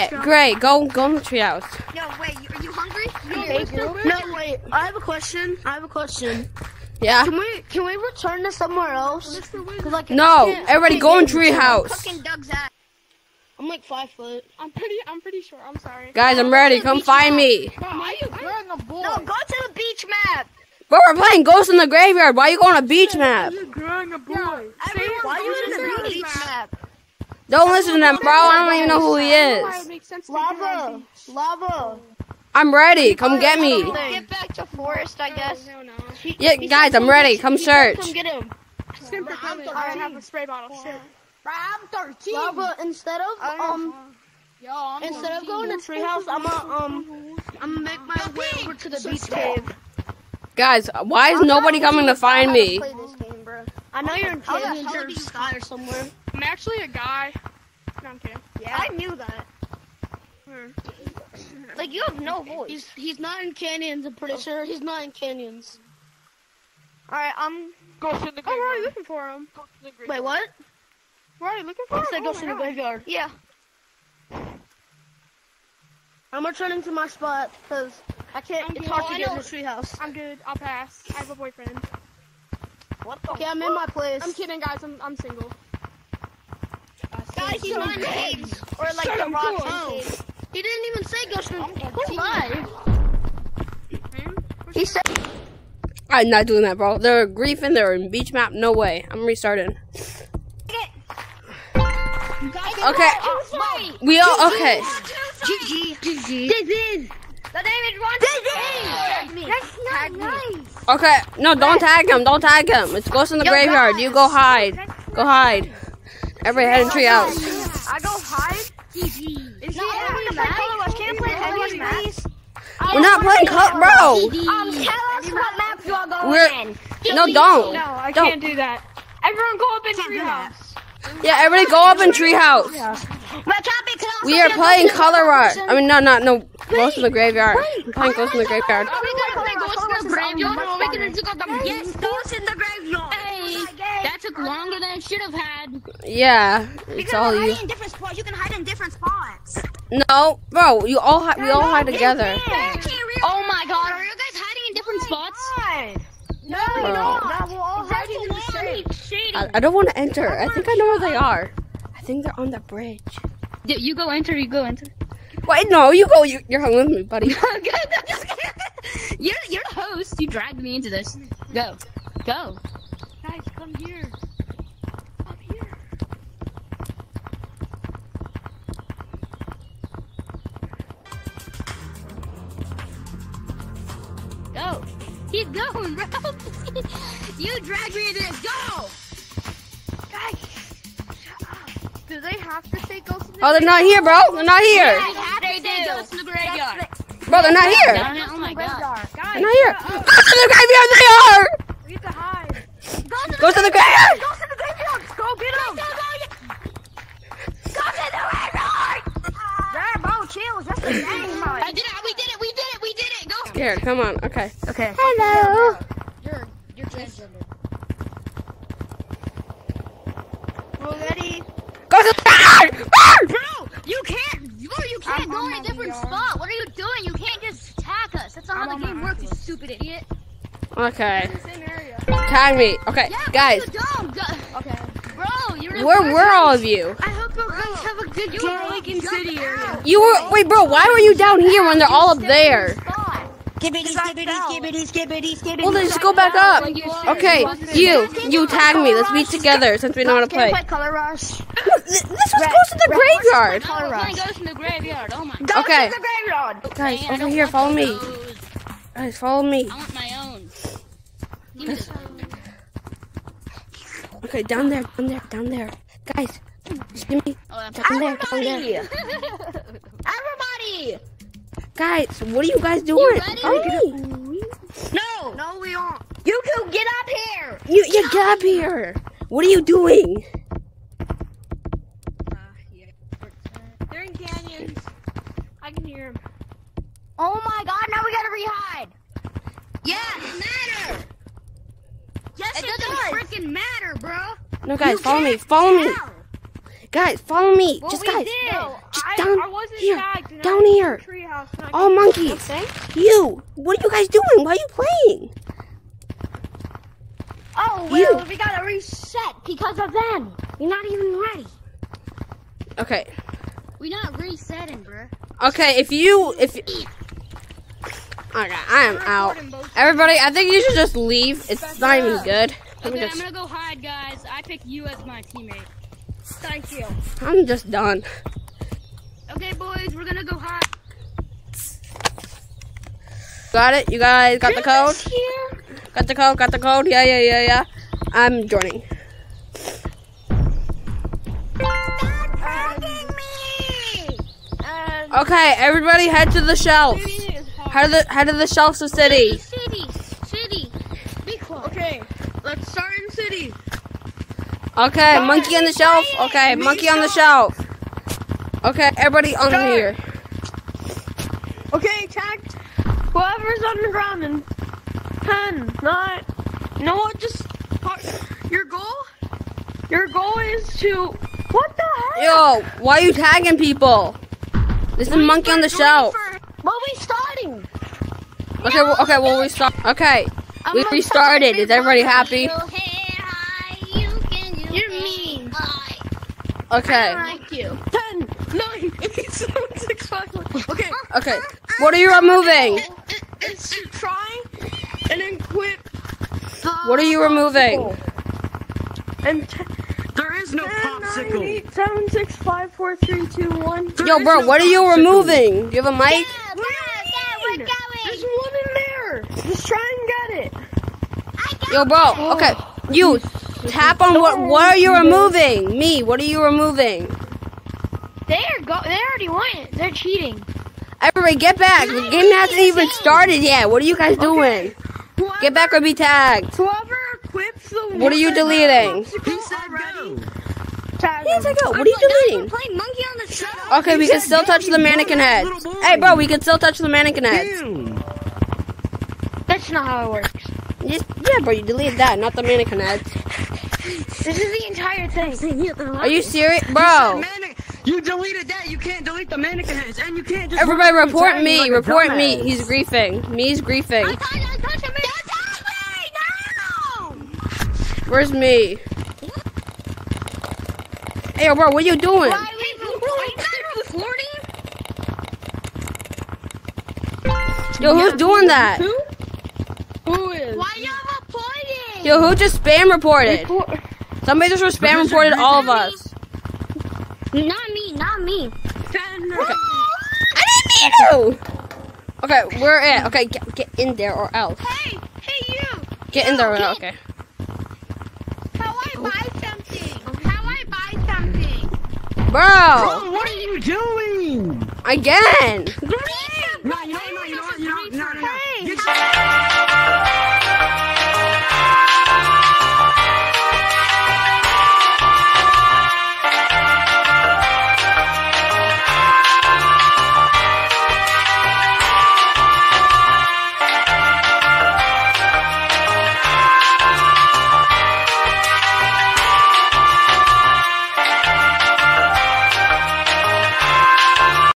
Yeah, great. Go go in the treehouse. No, wait, are you hungry? No, wait. I have a question. I have a question. Yeah. Can we can we return to somewhere else? like, No, everybody can't go in get treehouse. Cooking Doug's ass. I'm like five foot. I'm pretty. I'm pretty sure. I'm sorry. Guys, I'm ready. Come find me. Why are you growing a boy? No, go to the beach map. Bro, we're playing Ghost in the Graveyard. Why are you going on a beach map? You're growing a boy. Everyone's why you going in to the the beach beach map. Don't listen to them, bro. I don't even know who he is. Lava, lava. I'm ready. Come get me. Get back to forest, I guess. No, no. Yeah, guys, I'm ready. Come search. Come get him. Simper, come I have a spray bottle. Shit. I'm 13. Lava. Instead of um, Yo, I'm instead of going to treehouse, I'm gonna um, I'm gonna make my way over to the beach cave. Guys, why is nobody coming to find me? Play this game, bro. I know you're in How Canyon or Sky or somewhere. I'm actually a guy. No, I'm kidding. Yeah. I knew that. Like you have no voice. He's he's not in canyons. I'm pretty sure he's not in canyons. All right, um, Go to the graveyard. Oh, we're already looking for him. To. Wait, what? We're already looking for He him. said Oh go my to the God. graveyard. yeah. I'm gonna turn into my spot because I can't. I'm It's good. hard Oh, to I get in know. the treehouse. I'm good. I'll pass. I have a boyfriend. What the Okay, I'm in my place. I'm kidding, guys. I'm I'm single. Guys, he's not in. Or like Shut the up, rocks cool. He didn't even say go to the Who's live. He said, I'm not doing that, bro. They're griefing. They're in beach map. No way. I'm restarting. Okay. We all okay. GG. GG. This is. The name is Ron. GG. That's not nice. Okay. No, don't tag him. Don't tag him. It's Ghost in the Yo, Graveyard. guys. You go hide. Go hide. Everybody head in treehouse. I go hide. GG. Is he every map? Can you play every map? We're not playing cut, bro. Um, tell us what map you are going We're in. no, don't. No, I Don't. can't do that. Everyone go up in treehouse. Yeah, everybody go up in treehouse. But Choppy can also We are playing Ghost in the Color Rush. I mean, no, not no Ghost in the Graveyard. We're playing Ghost in the Graveyard. Are we gonna play Ghost in the Graveyard or are we gonna do them? Yes, Ghost in the Graveyard. Hey, that took longer than it should have had. Yeah, it's all you. in different spots. You can hide in different spots. No, bro, you all hi- we all hide together. Oh my god, are you guys hiding in different oh spots? No, Bro. no, we're all hiding in the same. I, I don't want to enter. I think I know where they are. I think they're on the bridge. Y- You go enter, you go enter. Wait, no, you go. You, you're hung with me, buddy. you're, you're the host. You dragged me into this. Go. Go. Guys, come here. Come here. Go. Keep going, bro. you dragged me into this. Go. Guys. shut up. Do they have to say ghost in the Oh, they're not here, bro. They're not here. They do. Go to the graveyard. Bro, they're not here. Oh my god. They're not here. To the graveyard. They are. We have to hide. Go to the graveyard. Go to the graveyard. Go get him. Go to the graveyard. There, bro, chill. Just a game, bro. I did it. We did it. We did it. We did it. Go. Scared. Come on. Okay. Okay. Hello. You're you're transgender. We're ready. Go to the graveyard. Bro, you can't. Bro, you can't I'm go in a different VR. spot. What are you doing? You can't just attack us. That's not how I'm the game works, you stupid idiot. Okay. Same area. Tag me. Okay, Yeah, guys. Okay. Bro, you're Where were all of you? I hope you guys have a good You were like in city area. You were wait, bro. Why were you down here when they're all up there? Skibbity, skibbity, skibbity, skibbity, skibbity. Well, then just go back up. Okay, you, you tag me. Let's be together since we know how to play. Color Rush. This was close to the graveyard. No, we're playing in the Graveyard. Oh my god. Okay, The graveyard. guys, over here. Follow me. Guys, follow me. I want my own. Give me this. Okay, down there, down there, down there. Guys, just give me Oh, down there, down there. Everybody. Guys, what are you guys doing? ready? Follow me. No. No, we aren't. You two get up here. You, you get up here. What are you doing? Uh, they're in canyons. I can hear them. Oh my god, now we gotta rehide. Yeah, matter. Yes, It it, doesn't does. freaking matter, bro. No, guys, follow me. Follow me. Guys, follow me. Well, Just guys. did. Just I, Down I wasn't here. tagged. and I Down here. All treehouse and Oh, couldn't- monkeys. You. What are you guys doing? Why are you playing? Oh, You. we gotta reset because of them. You're not even ready. Okay. We're not resetting, bro. Okay, if you if Okay, I am out. Everybody, I think you should just leave. It's not even good. Let me Okay, I'm gonna go hide, guys. I pick you as my teammate. Thank you. I'm just done. Okay, boys, we're gonna go hide. Got it? You guys got the code? Got the code, got the code? Yeah, yeah, yeah, yeah. I'm joining. Okay, everybody head to the shelves. Head do the head to the shelves of city. City, city. Be quiet. Okay, let's start in city. Okay, monkey on the shelf. Okay, monkey on the shelf. Okay, everybody on Start. here. Okay, tag whoever's on the ground in 10, 9. You know what? Just your goal. Your goal is to. What the heck? Yo, why are you tagging people? This is monkey on the shelf. What are we starting? Okay, well, okay, well we start. Okay, we restarted. Is everybody happy? Go You. You're mean. Hi. Okay, Thank you. 10, 9, 8, 7, 6, 5, 4. Okay. okay. What are you uh, removing? It's to try and equip. What are you removing? And There is no 10, 9, popsicle. 8, 7, 6, 5, 4, 3, 2, 1. Yo, bro, what are you removing? Do you have a mic? we're going. There's one in there. Just try and get it. Yo, bro. Okay, you tap on what? What are you removing? Me. What are you removing? They're go. They already went. They're cheating. Everybody, get back. The game hasn't even started yet. What are you guys doing? Whoever, Get back or be tagged. Whoever equips the What are you deleting? He said go. tag Yes, I go. What are you deleting? Playing monkey on the. Okay, we can still touch the mannequin head. Hey, bro, we can still touch the mannequin head. Ew. That's not how it works. Just, yeah, bro, you deleted that, not the mannequin heads. This is the entire thing. Are you serious, bro? mannequin- You deleted that. You can't delete the mannequin heads, and you can't just. Everybody, report me. like Report me. dumbass. He's griefing. Me's griefing. I touch, I touch him. Where's me? Hey, yo, bro, what are you doing? Are you guys recording? Yo, who's doing that? Who Yo, who just spam reported? Report. Somebody just spam Reporter, reported all of us. Not me, not me. I didn't mean to! Okay, we're in. Okay, get, get, in there or else. Hey, hey you! Get you, in there or else, okay. How I buy something? How I buy something? Bro! Bro what are you doing? Again! Green! No, you know, no, you know, you know, no, no, no.